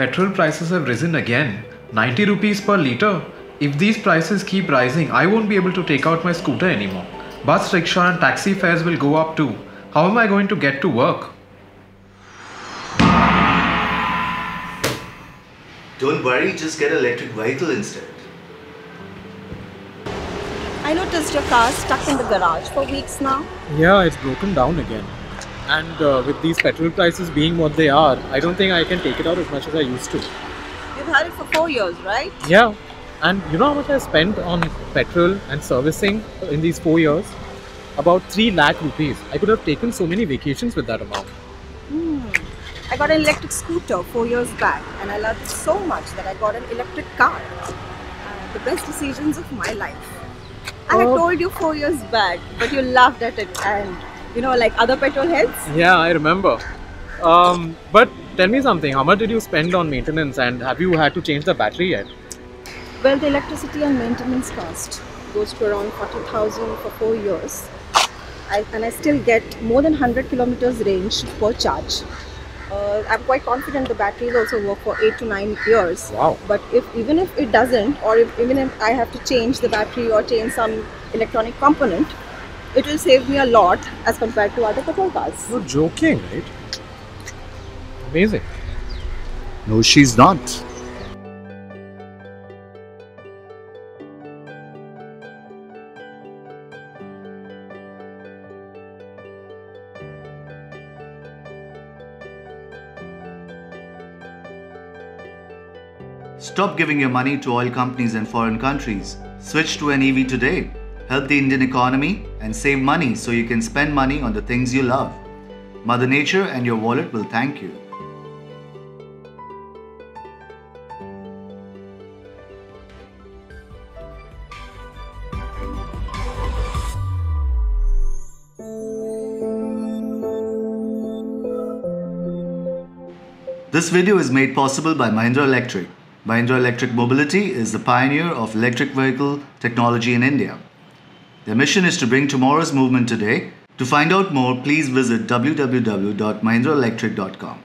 petrol prices have risen again. 90 rupees per litre. If these prices keep rising, I won't be able to take out my scooter anymore. Bus, rickshaw, and taxi fares will go up too. How am I going to get to work? Don't worry, just get an electric vehicle instead. I noticed your car stuck in the garage for weeks now. Yeah, it's broken down again. And uh, with these petrol prices being what they are, I don't think I can take it out as much as I used to. You've had it for four years, right? Yeah, and you know how much I spent on petrol and servicing in these four years? About 3 lakh rupees. I could have taken so many vacations with that amount. Hmm. I got an electric scooter four years back and I loved it so much that I got an electric car. Uh, the best decisions of my life. I had Oh. told you four years back, but you laughed at it and you know, like other petrol heads. Yeah, I remember. Um, but tell me something, how much did you spend on maintenance and have you had to change the battery yet? Well, the electricity and maintenance cost goes to around 40,000 for four years. I, and I still get more than 100 kilometers range per charge. Uh, I'm quite confident the batteries also work for 8 to 9 years. Wow. But if even if it doesn't, or if even if I have to change the battery or change some electronic component, it will save me a lot as compared to other petrol cars. You're joking, right? Amazing. No, she's not. Stop giving your money to oil companies and foreign countries. Switch to an EV today. Help the Indian economy and save money so you can spend money on the things you love. Mother Nature and your wallet will thank you. This video is made possible by Mahindra Electric. Mahindra Electric Mobility is the pioneer of electric vehicle technology in India. Their mission is to bring tomorrow's movement today. To find out more, please visit www.mahindraelectric.com.